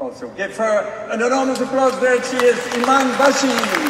also. Give her an enormous applause. There she is, Iman Bashi.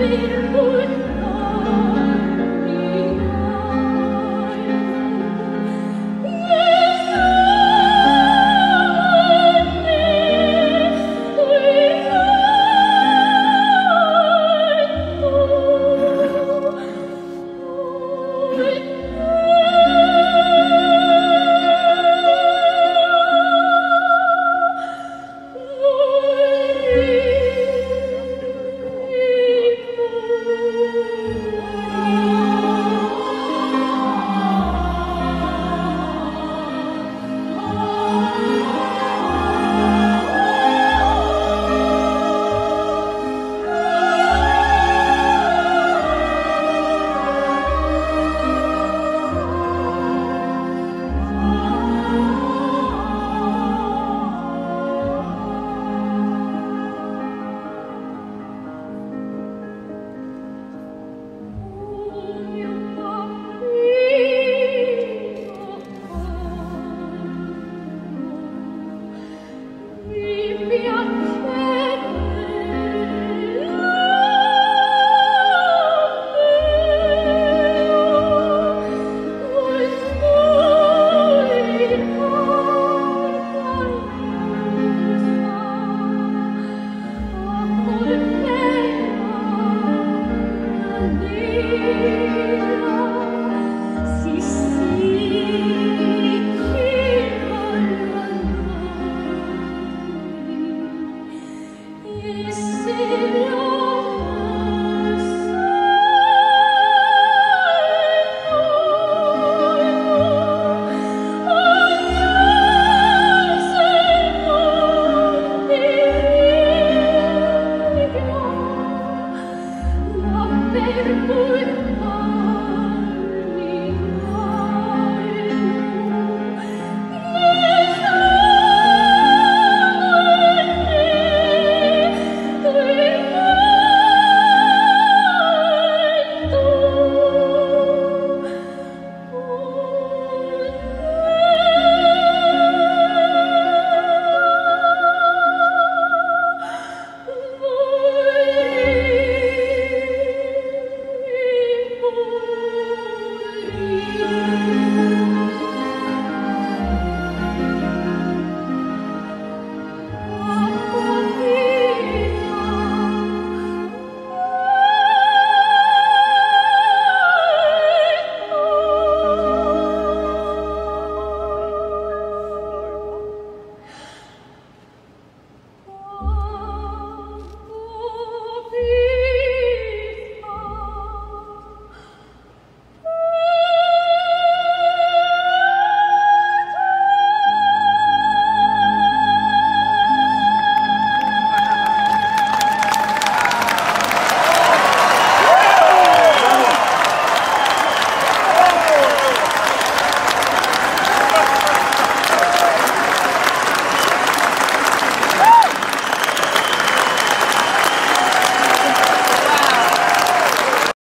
per voi